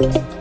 Música